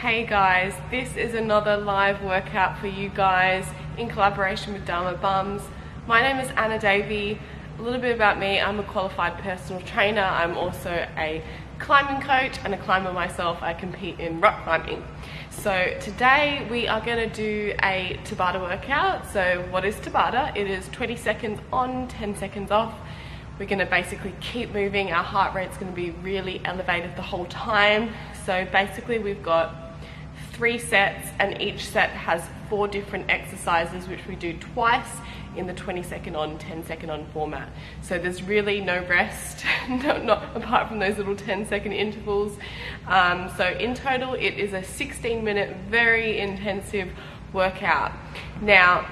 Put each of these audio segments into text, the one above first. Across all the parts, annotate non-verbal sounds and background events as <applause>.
Hey guys, this is another live workout for you guys in collaboration with Dharma Bums. My name is Anna Davey. A little bit about me, I'm a qualified personal trainer. I'm also a climbing coach and a climber myself. I compete in rock climbing. So today we are going to do a Tabata workout. So what is Tabata? It is 20 seconds on, 10 seconds off. We're going to basically keep moving. Our heart rate's going to be really elevated the whole time. So basically we've got three sets and each set has four different exercises which we do twice in the 20 second on 10 second on format. So there's really no rest <laughs> not, not, apart from those little 10 second intervals. Um, so in total it is a 16 minute very intensive workout. Now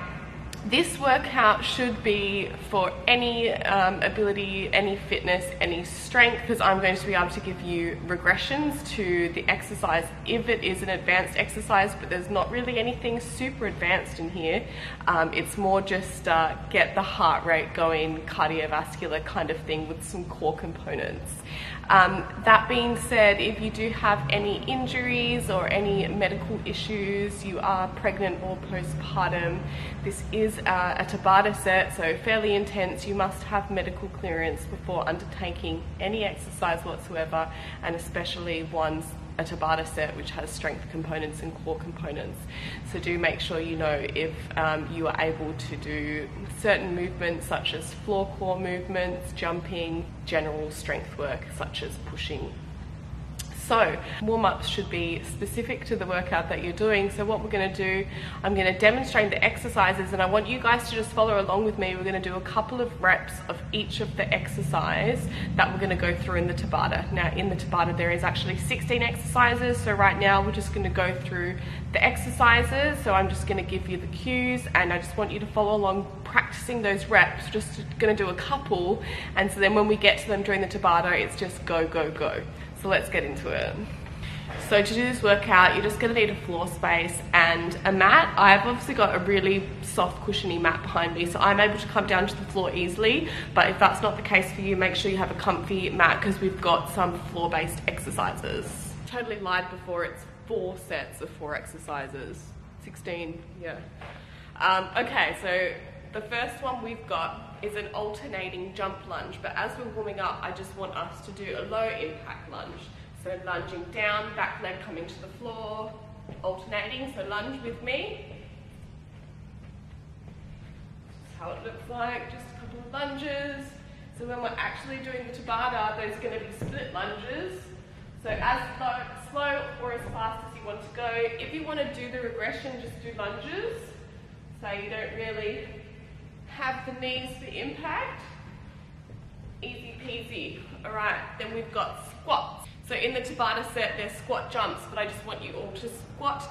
this workout should be for any um, ability, any fitness, any strength, because I'm going to be able to give you regressions to the exercise if it is an advanced exercise, but there's not really anything super advanced in here. Um, it's more just uh, get the heart rate going, cardiovascular kind of thing with some core components. Um, that being said, if you do have any injuries or any medical issues, you are pregnant or postpartum, this is a Tabata set, so fairly intense. You must have medical clearance before undertaking any exercise whatsoever, and especially ones a Tabata set which has strength components and core components. So do make sure you know if um, you are able to do certain movements such as floor core movements, jumping, general strength work such as pushing so warm-ups should be specific to the workout that you're doing. So what we're gonna do, I'm gonna demonstrate the exercises and I want you guys to just follow along with me. We're gonna do a couple of reps of each of the exercise that we're gonna go through in the Tabata. Now in the Tabata there is actually 16 exercises. So right now we're just gonna go through the exercises. So I'm just gonna give you the cues and I just want you to follow along practicing those reps, just gonna do a couple. And so then when we get to them during the Tabata, it's just go, go, go. So let's get into it. So to do this workout, you're just gonna need a floor space and a mat. I've obviously got a really soft cushiony mat behind me, so I'm able to come down to the floor easily. But if that's not the case for you, make sure you have a comfy mat because we've got some floor-based exercises. Totally lied before, it's four sets of four exercises. 16, yeah. Um, okay, so the first one we've got is an alternating jump lunge, but as we're warming up, I just want us to do a low impact lunge. So lunging down, back leg coming to the floor, alternating, so lunge with me. This is how it looks like, just a couple of lunges. So when we're actually doing the Tabata, there's gonna be split lunges. So as slow, slow or as fast as you want to go. If you wanna do the regression, just do lunges. So you don't really have the knees for impact. Easy peasy. All right, then we've got squats. So in the Tabata set, there's squat jumps, but I just want you all to squat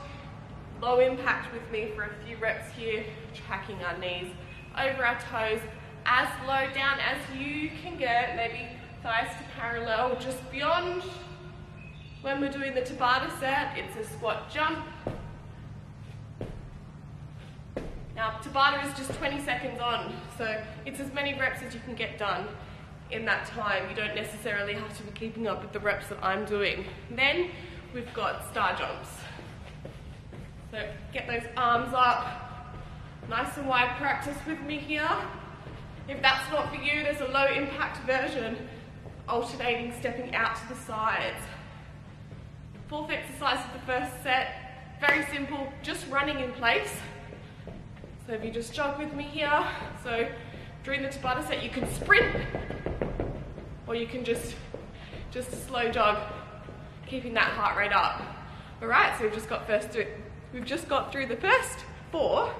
low impact with me for a few reps here, tracking our knees over our toes, as low down as you can get, maybe thighs to parallel, just beyond when we're doing the Tabata set, it's a squat jump, Now, Tabata is just 20 seconds on, so it's as many reps as you can get done in that time. You don't necessarily have to be keeping up with the reps that I'm doing. Then we've got star jumps. So get those arms up, nice and wide practice with me here. If that's not for you, there's a low impact version, alternating, stepping out to the sides. Fourth exercise of the first set, very simple, just running in place. So if you just jog with me here, so during the Tabata set you can sprint or you can just, just slow jog, keeping that heart rate up. All right, so we've just got first, we've just got through the first four.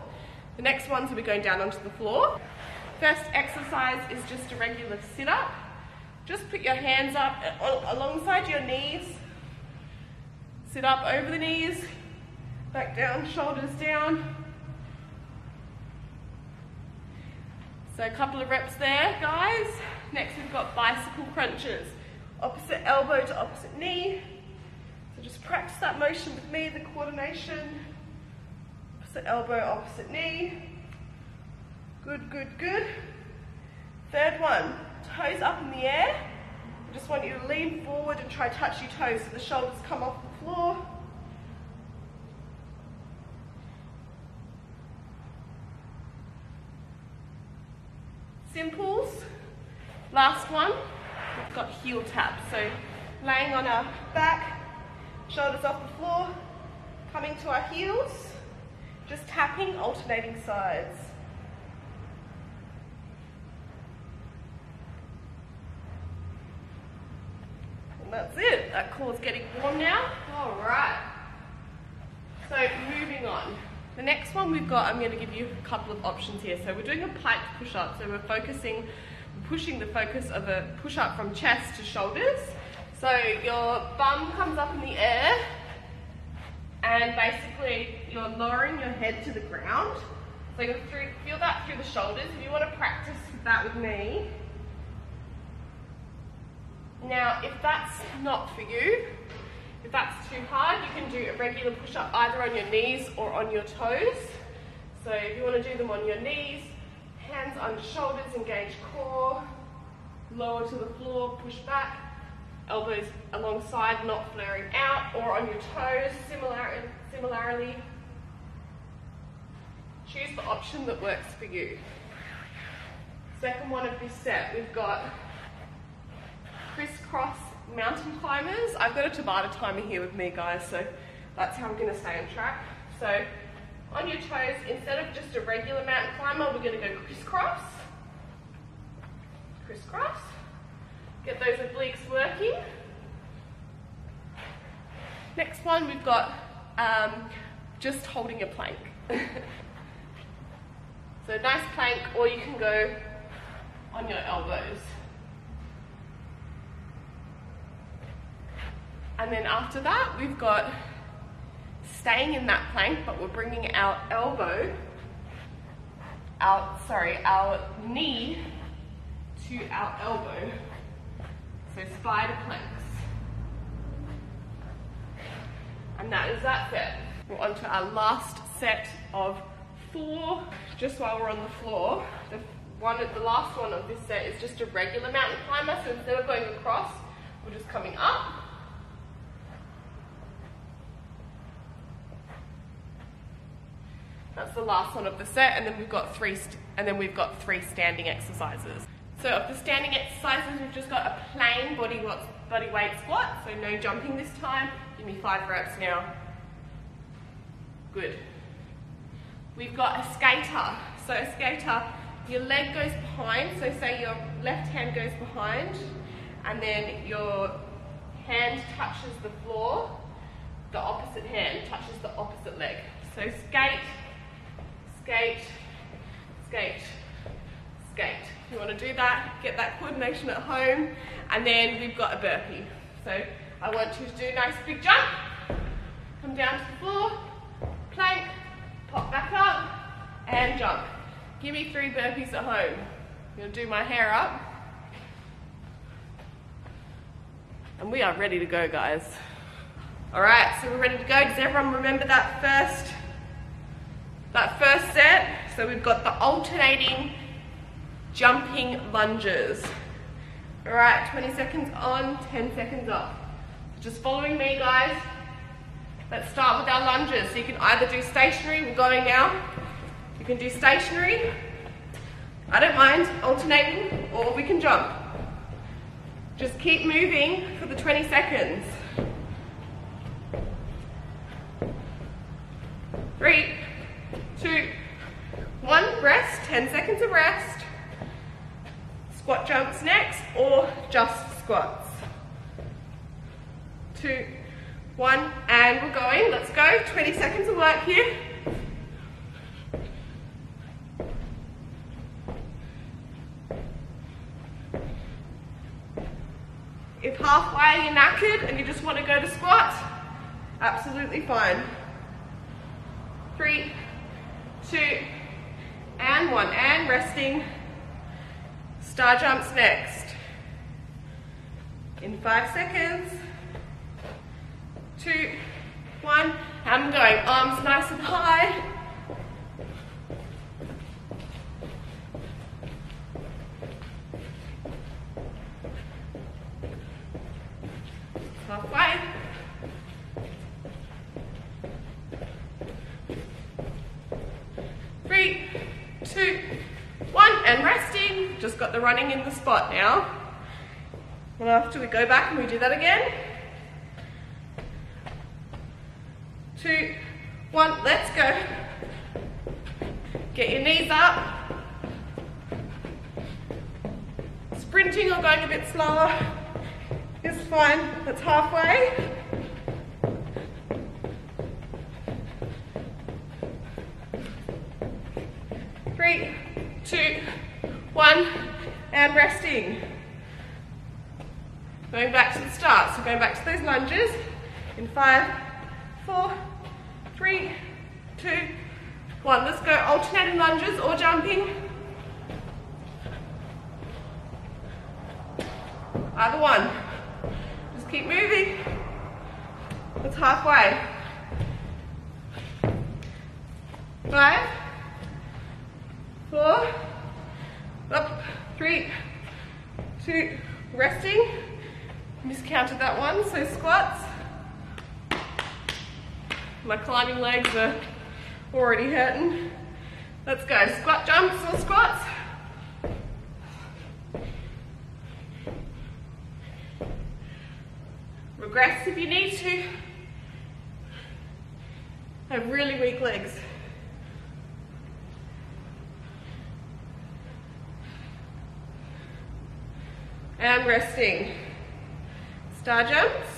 The next ones will be going down onto the floor. First exercise is just a regular sit up. Just put your hands up uh, alongside your knees. Sit up over the knees, back down, shoulders down. So a couple of reps there, guys. Next we've got bicycle crunches. Opposite elbow to opposite knee. So just practice that motion with me, the coordination. Opposite elbow, opposite knee. Good, good, good. Third one, toes up in the air. I just want you to lean forward and try touch your toes so the shoulders come off the floor. simples. Last one, we've got heel tap. So laying on our back, shoulders off the floor, coming to our heels, just tapping, alternating sides. And that's it. That core's getting warm now. All right. So moving on. The next one we've got, I'm going to give you a couple of options here. So we're doing a pike push-up. So we're focusing, pushing the focus of a push-up from chest to shoulders. So your bum comes up in the air and basically you're lowering your head to the ground. So you feel that through the shoulders. If you want to practice that with me. Now, if that's not for you, if that's too hard, you can do a regular push-up either on your knees or on your toes. So if you want to do them on your knees, hands on shoulders, engage core, lower to the floor, push back, elbows alongside, not flaring out, or on your toes, similar, similarly. Choose the option that works for you. Second one of this set, we've got crisscross mountain climbers. I've got a Tabata timer here with me, guys, so that's how I'm going to stay on track. So on your toes, instead of just a regular mountain climber, we're going to go crisscross. Crisscross. Get those obliques working. Next one, we've got um, just holding a plank. <laughs> so nice plank, or you can go on your elbows. And then after that, we've got staying in that plank, but we're bringing our elbow, our, sorry, our knee to our elbow. So spider planks. And that is that set. We're on to our last set of four, just while we're on the floor. The one, the last one of this set is just a regular mountain climber, so instead of going across, we're just coming up. The last one of the set, and then we've got three, and then we've got three standing exercises. So of the standing exercises, we've just got a plain body, body weight squat, so no jumping this time. Give me five reps now. Good. We've got a skater. So a skater, your leg goes behind, so say your left hand goes behind, and then your hand touches the floor, the opposite hand touches the opposite leg. So skate, skate, skate, skate. If you want to do that, get that coordination at home. And then we've got a burpee. So I want you to do a nice big jump, come down to the floor, plank, pop back up, and jump. Give me three burpees at home. To do my hair up. And we are ready to go, guys. All right, so we're ready to go. Does everyone remember that first that first set, so we've got the alternating jumping lunges. All right, 20 seconds on, 10 seconds off. Just following me, guys. Let's start with our lunges. So you can either do stationary, we're going now. You can do stationary, I don't mind, alternating, or we can jump. Just keep moving for the 20 seconds. Three, two, one, rest, 10 seconds of rest. Squat jumps next, or just squats. Two, one, and we're going. Let's go. 20 seconds of work here. If halfway you're knackered and you just want to go to squat, absolutely fine. Three, two, and one, and resting. Star jumps next. In five seconds. Two, one, I'm going. Arms nice and high. Halfway. three, two, one, and resting. Got the running in the spot now. And after we go back and we do that again. Two, one, let's go. Get your knees up. Sprinting or going a bit slower is fine. That's halfway. Three, two, one, and resting. Going back to the start. So going back to those lunges in five, four, three, two, one. Let's go alternating lunges or jumping. Either one. Just keep moving. It's halfway. Five, four, up, three, two, resting. Miscounted that one, so squats. My climbing legs are already hurting. Let's go, squat jumps or squats. Regress if you need to. I Have really weak legs. And resting. Star jumps.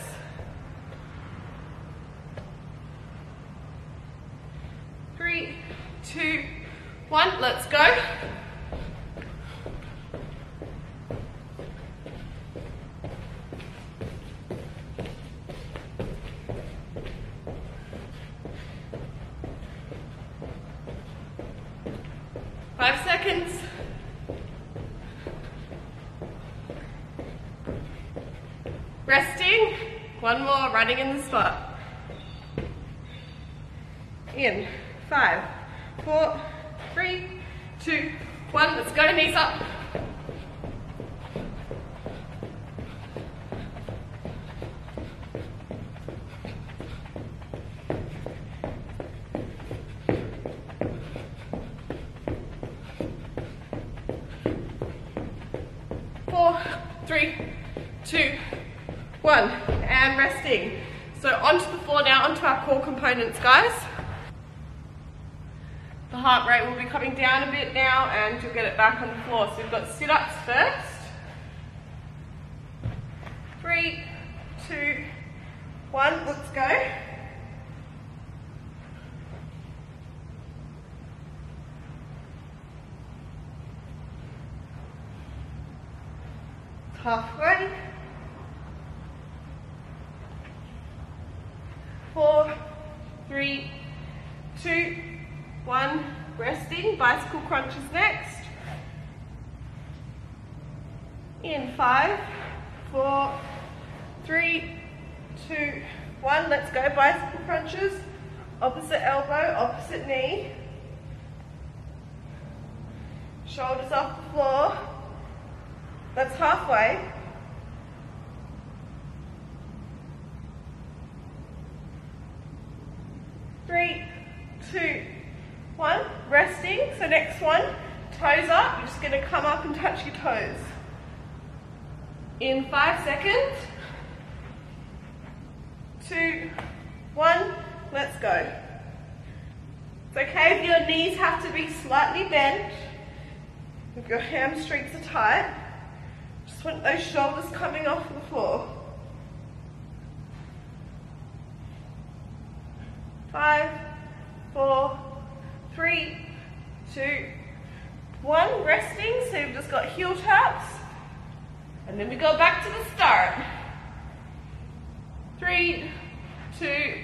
Three, two, one, let's go. Five seconds. Resting. Running in the spot. In. Five, four, three, two, one. Let's go, knees up. Four, three, two, one. And resting. So onto the floor now, onto our core components, guys. The heart rate will be coming down a bit now and you'll get it back on the floor. So we've got sit-ups first. Three, two, one, let's go. Halfway. Four, three, two, one. Resting. Bicycle crunches next. In five, four, three, two, one. Let's go. Bicycle crunches. Opposite elbow, opposite knee. Shoulders off the floor. That's halfway. Three, two, one. Resting. So next one, toes up. You're just going to come up and touch your toes. In five seconds. Two, one. Let's go. It's okay if your knees have to be slightly bent. If your hamstrings are tight. Just want those shoulders coming off the floor. Five, four, three, two, one. Resting, so you've just got heel taps. And then we go back to the start. Three, two,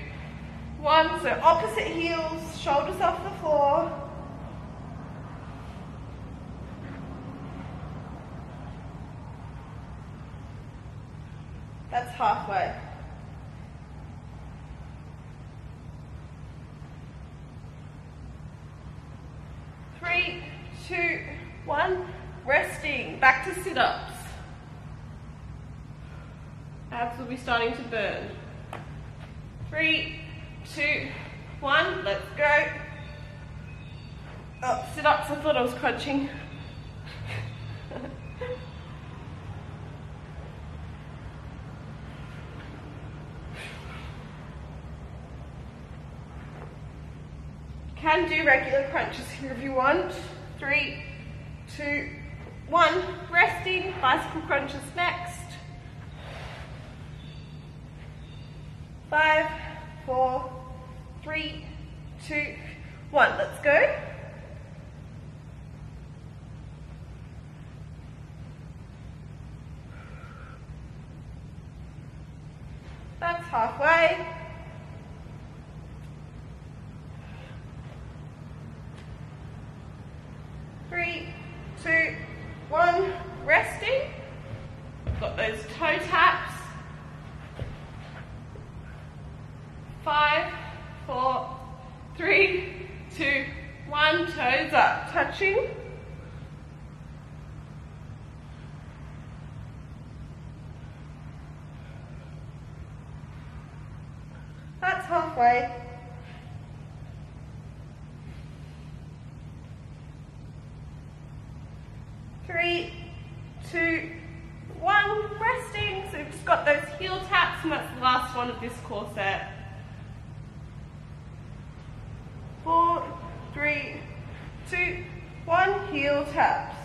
one. So opposite heels, shoulders off the floor. That's halfway. Three, two, one. Resting. Back to sit-ups. Abs will be starting to burn. Three, two, one. Let's go. Oh, sit-ups. I thought I was crunching. <laughs> Can do regular crunches here if you want. Three, two, one. Resting, bicycle crunches next. Five, four, three, two, one. Let's go. That's halfway. Three, two, one. Resting. Got those toe taps. Five, four, three, two, one. Toes up, touching. That's halfway. Three, two, one. Resting. So we've just got those heel taps, and that's the last one of this core set. Four, three, two, one. Heel taps.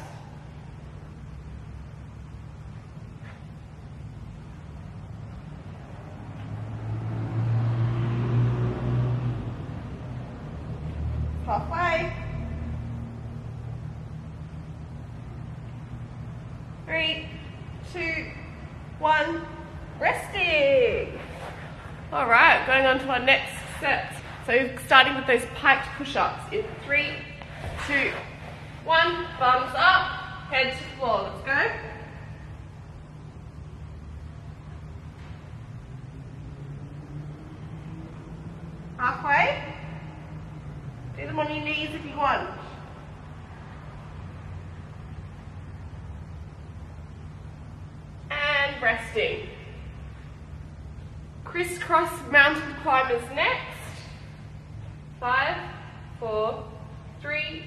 Halfway. Three, two, one. Resting. All right, going on to our next set. So starting with those piked push-ups in three, two, one. Thumbs up, head to floor. Let's go. Halfway. Do them on your knees if you want. And resting. Crisscross mountain climbers next. Five, four, three,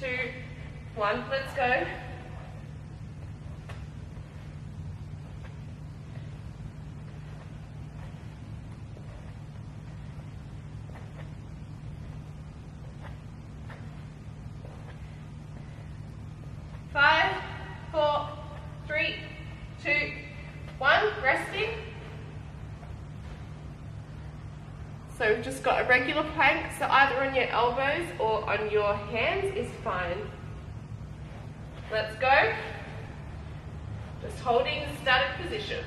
two, one. Let's go. Five, four, three, two, one. Resting. So we've just got a regular plank, so either on your elbows or on your hands is fine. Let's go. Just holding the static position.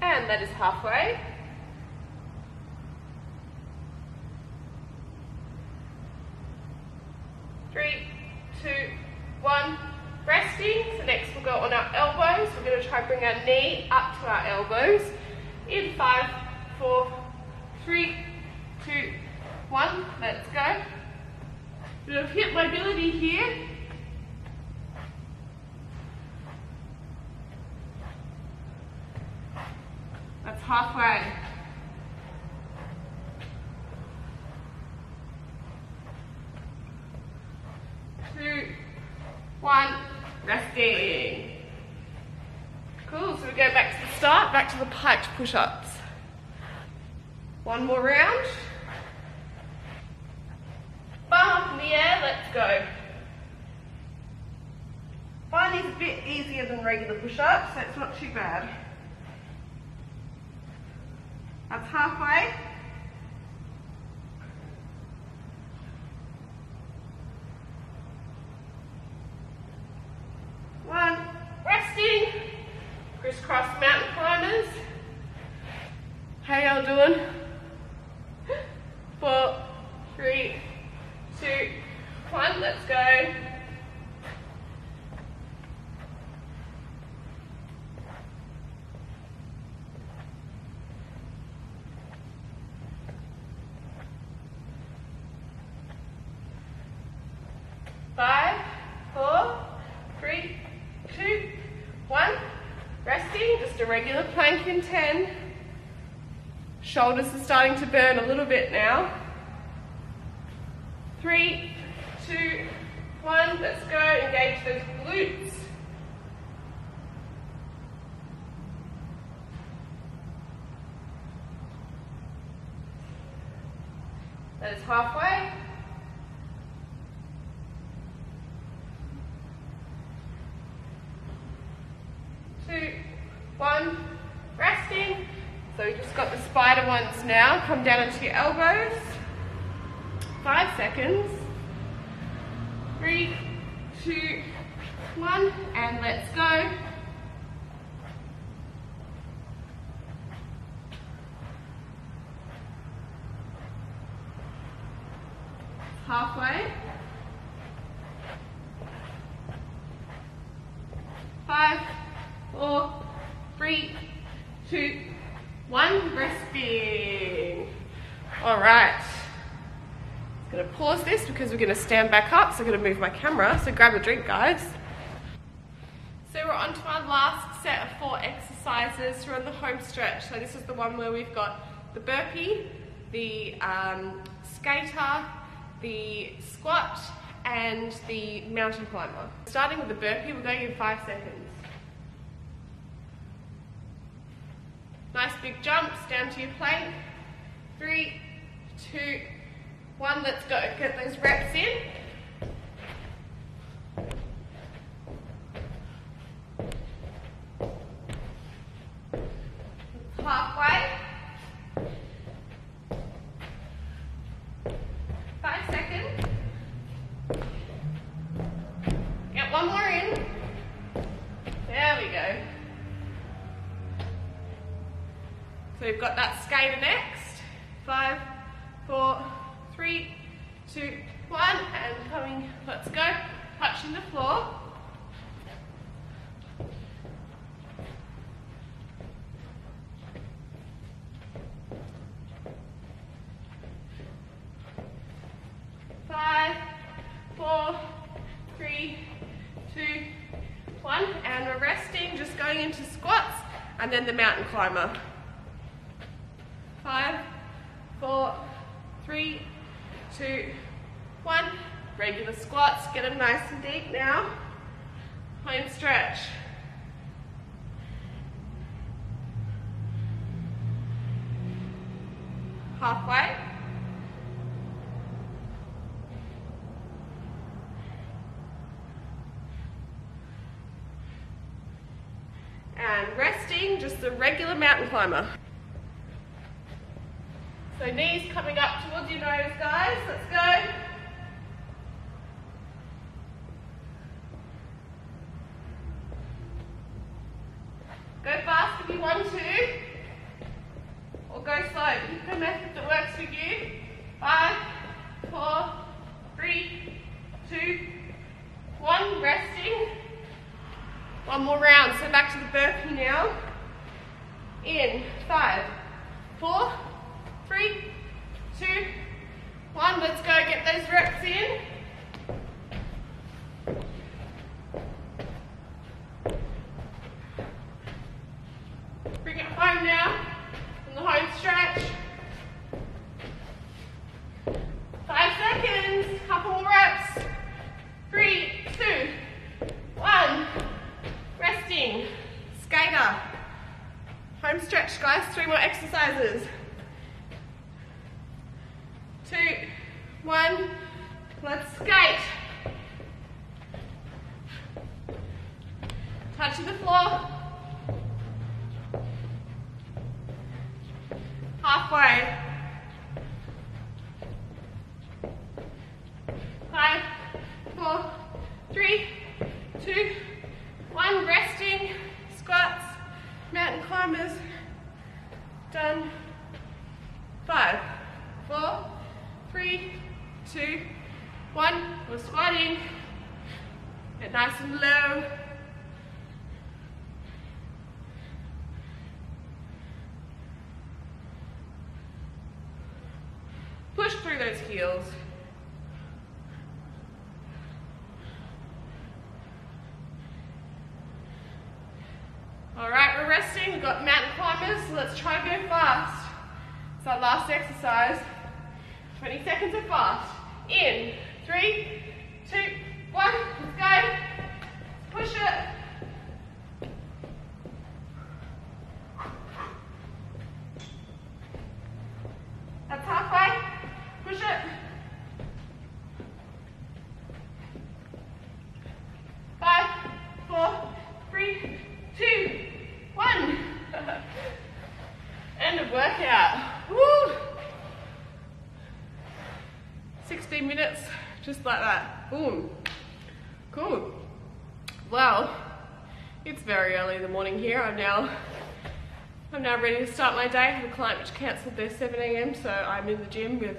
And that is halfway. Three, two, one. Resting. So next we'll go on our elbows. We're going to try bring our knee up to our elbows. In five, four, three, two, one. Let's go. Bit of hip mobility here. That's halfway. Two, one, resting. Cool, so we go back to the start, back to the piked push-ups. One more round. Bum up in the air, let's go. These a bit easier than regular push-ups, so it's not too bad. That's halfway. One, resting. Crisscross mountain climbers. How y'all doing? Four, three, two, one. Let's go. Five, four, three, two, one. Resting, just a regular plank in 10. Shoulders are starting to burn a little bit now. Three, two, one, let's go. Engage those glutes. That is halfway. Two, one, resting. So we just got the spider ones now. Come down into your elbows. Five seconds. Three, two, one, and let's go. Halfway. Five, four, three, two, one. Resting. All right. I'm gonna pause this because we're gonna stand back up. So I'm gonna move my camera. So grab a drink, guys. So we're on to our last set of four exercises. We're on the home stretch. So this is the one where we've got the burpee, the um, skater, the squat, and the mountain climber. Starting with the burpee, we're going in five seconds. Nice big jumps down to your plank. Three, two, one. Let's go. Get those reps in. Halfway. Five seconds. Get one more in. There we go. So we've got that skater next. Five, four, three, two, one, and coming, let's go. Touching the floor. Five, four, three, two, one, and we're resting, just going into squats, and then the mountain climber. Five, four, three, two, one. Regular squats, get them nice and deep now. Home stretch. Halfway. And resting, just the regular mountain climber. So knees coming up towards your nose, guys. Let's go. Go fast if you want to. Or go slow. Pick the method that works for you. Five, four, three, two, one. Resting. One more round. So back to the burpee now. In. Five, four, three, two, one. Let's go get those reps in. Bring it home now from the home stretch. Five seconds, couple more reps. Three, two, one. Resting. Skater. Home stretch, guys. Three more exercises two, one. Let's skate. Touching the floor. Halfway. Five, four, three, two, one. Resting. Squats. Mountain climbers. Done. Five, four, three, two, one. We're squatting. Get Push through those heels. All right, we're resting. We've got mountain climbers. Let's try and go fast. It's our last exercise, 20 seconds of fast. In, three, minutes, just like that. Boom. Cool. Well, it's very early in the morning here. I'm now I'm now ready to start my day. I have a client which cancelled their 7 a.m. so I'm in the gym with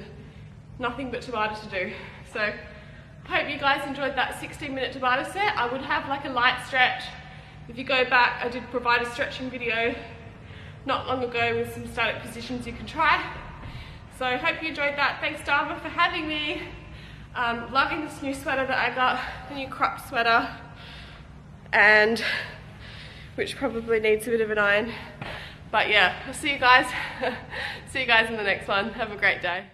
nothing but Tabata to do. So hope you guys enjoyed that 16 minute Tabata set. I would have like a light stretch. If you go back, I did provide a stretching video not long ago with some static positions you can try. So I hope you enjoyed that. Thanks Dharma for having me. Um, loving this new sweater that I got, the new crop sweater, and which probably needs a bit of an iron. But yeah, I'll see you guys. <laughs> see you guys in the next one. Have a great day.